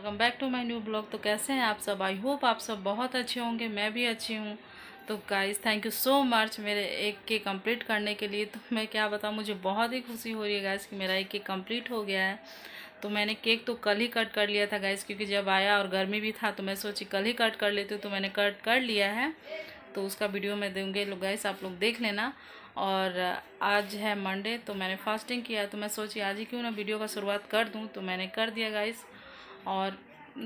Welcome back to my new blog. तो कैसे हैं आप सब? आई होप आप सब बहुत अच्छे होंगे, मैं भी अच्छी हूँ। तो guys thank you so much मेरे एक के कंप्लीट करने के लिए। तो मैं क्या बताऊँ, मुझे बहुत ही खुशी हो रही है गाइस कि मेरा एक केक कंप्लीट हो गया है। तो मैंने केक तो कल ही कट कर लिया था गाइस क्योंकि जब आया और गर्मी भी था तो मैं सोची कल ही कट कर लेती हूँ तो मैंने कट कर लिया है। तो उसका वीडियो मैं दूँगी लोग गाइस आप लोग देख लेना। और आज है मंडे तो मैंने फास्टिंग किया। तो मैं सोची आज ही क्यों ना वीडियो का शुरुआत कर दूँ। तो मैंने कर दिया गाइस और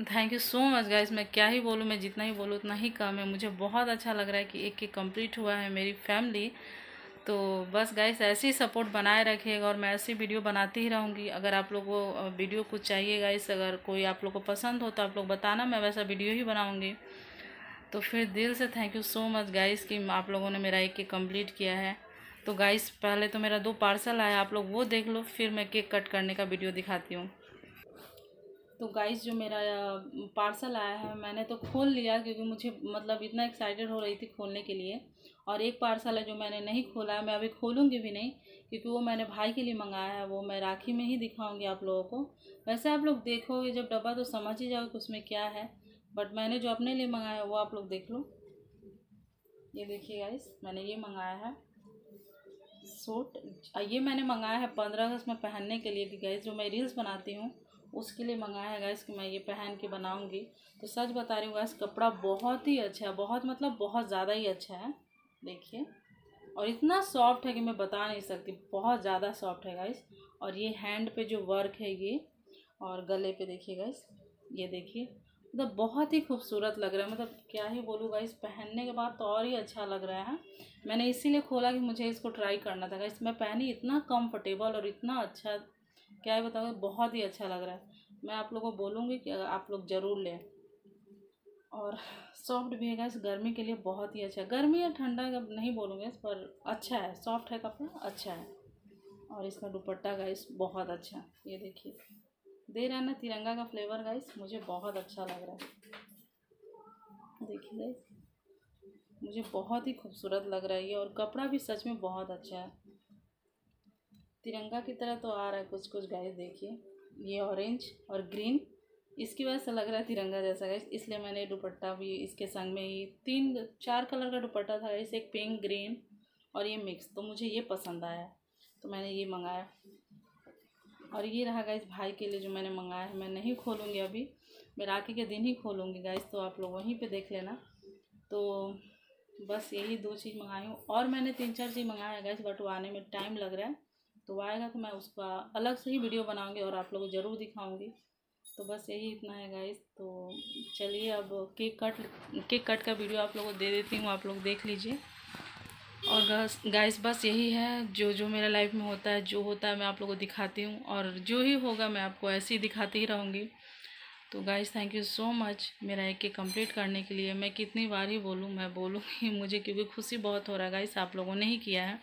thank you so much guys मैं क्या ही बोलूँ, मैं जितना ही बोलूँ, उतना ही कम है। मुझे बहुत अच्छा लग रहा है कि एक एक कंप्लीट हुआ है मेरी फैमिली तो बस गाइस ऐसे ही सपोर्ट बनाए रखिएगा और मैं ऐसी वीडियो बनाती ही रहूँगी। अगर आप लोगों को वीडियो कुछ चाहिए गाइस अगर कोई आप लोग को पसंद हो तो आप लोग बताना, मैं वैसा वीडियो ही बनाऊँगी। तो फिर दिल से thank you so much guys कि आप लोगों ने मेरा एक केक कंप्लीट किया है। तो गाइस पहले तो मेरा दो पार्सल आया, आप लोग वो देख लो, फिर मैं केक कट करने का वीडियो दिखाती हूँ। तो गाइस जो मेरा पार्सल आया है, मैंने तो खोल लिया क्योंकि मुझे मतलब इतना एक्साइटेड हो रही थी खोलने के लिए। और एक पार्सल है जो मैंने नहीं खोला है, मैं अभी खोलूँगी भी नहीं क्योंकि वो मैंने भाई के लिए मंगाया है, वो मैं राखी में ही दिखाऊँगी आप लोगों को। वैसे आप लोग देखोगे, जब डब्बा तो समझ ही जाओगे उसमें क्या है बट मैंने जो अपने लिए मंगाया है, वो आप लोग देख लो। ये देखिए गाइस मैंने ये मंगाया है। सूट ये मैंने मंगाया है पंद्रह अगस्त में पहनने के लिए कि गैस जो मैं रील्स बनाती हूँ उसके लिए मंगाया है गैस कि मैं ये पहन के बनाऊँगी। तो सच बता रही हूँ गैस कपड़ा बहुत ही अच्छा है, बहुत मतलब बहुत ज़्यादा ही अच्छा है, देखिए। और इतना सॉफ्ट है कि मैं बता नहीं सकती, बहुत ज़्यादा सॉफ्ट है, गाइस। और ये हैंड पे जो वर्क है ये, और गले पे देखिए, गाइस, ये देखिए मतलब बहुत ही खूबसूरत लग रहा है। मतलब क्या ही बोलूँ इस पहनने के बाद तो और ही अच्छा लग रहा है। मैंने इसीलिए खोला कि मुझे इसको ट्राई करना था इस मैं पहनी इतना कंफर्टेबल और इतना अच्छा क्या है बताओ बहुत ही अच्छा लग रहा है। मैं आप लोगों को बोलूँगी कि आप लोग ज़रूर लें। और सॉफ्ट भी है इस गर्मी के लिए बहुत ही अच्छा है। गर्मी या ठंडा नहीं बोलूँगी इस पर अच्छा है। सॉफ्ट है कपड़ा अच्छा है। और इसका दुपट्टा का इस बहुत अच्छा ये देखिए। दे रहा है ना तिरंगा का फ्लेवर गाइस मुझे बहुत अच्छा लग रहा है। देखिए गाइस मुझे बहुत ही खूबसूरत लग रहा है ये। और कपड़ा भी सच में बहुत अच्छा है। तिरंगा की तरह तो आ रहा है, कुछ कुछ गाइस देखिए। ये ऑरेंज और ग्रीन इसकी वजह से लग रहा है तिरंगा जैसा गाइस इसलिए मैंने दुपट्टा भी इसके संग में ही तीन चार कलर का दुपट्टा था गाइस एक पिंक ग्रीन और ये मिक्स तो मुझे ये पसंद आया। तो मैंने ये मंगाया। और ये रहा गाइस भाई के लिए जो मैंने मंगाया है। मैं नहीं खोलूँगी अभी। मैं राखी के दिन ही खोलूँगी गाइस तो आप लोग वहीं पे देख लेना। तो बस यही दो चीज़ मंगाई हूँ। और मैंने तीन चार चीज़ मंगाया गैस बट आने में टाइम लग रहा है। तो आएगा तो मैं उसका अलग से ही वीडियो बनाऊँगी और आप लोगों को ज़रूर दिखाऊँगी। तो बस यही इतना है गाइस तो चलिए अब केक कट केक कट का वीडियो आप लोगों को दे देती हूँ, आप लोग देख लीजिए। और गाइस बस यही है। जो जो मेरा लाइफ में होता है, जो होता है मैं आप लोगों को दिखाती हूँ। और जो ही होगा मैं आपको ऐसे ही दिखाती ही रहूँगी। तो guys thank you so much मेरा एक के कंप्लीट करने के लिए। मैं कितनी बार ही बोलूँ, मैं बोलूँगी मुझे क्योंकि खुशी बहुत हो रहा है। गाइस आप लोगों ने ही किया है।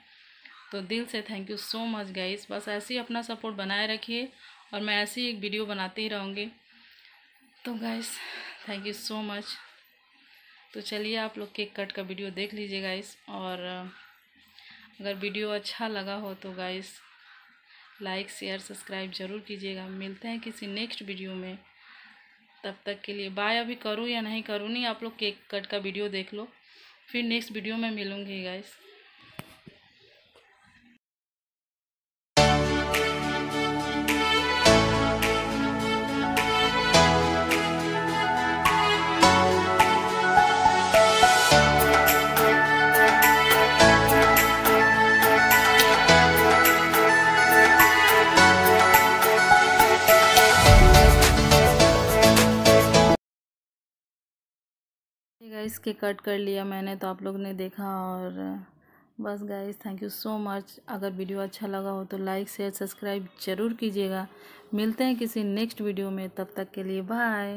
तो दिल से thank you so much guys बस ऐसे ही अपना सपोर्ट बनाए रखिए और मैं ऐसे ही एक वीडियो बनाती ही रहूँगी। तो guys thank you so much तो चलिए आप लोग केक कट का वीडियो देख लीजिए गाइस और अगर वीडियो अच्छा लगा हो तो गाइस लाइक शेयर सब्सक्राइब ज़रूर कीजिएगा। मिलते हैं किसी नेक्स्ट वीडियो में। तब तक के लिए बाय अभी करूँ या नहीं करूँ, नहीं, आप लोग केक कट का वीडियो देख लो। फिर नेक्स्ट वीडियो में मिलूँगी गाइस गाइस के कट कर लिया मैंने तो आप लोग ने देखा और बस guys thank you so much अगर वीडियो अच्छा लगा हो तो लाइक शेयर सब्सक्राइब ज़रूर कीजिएगा. मिलते हैं किसी नेक्स्ट वीडियो में. तब तक के लिए बाय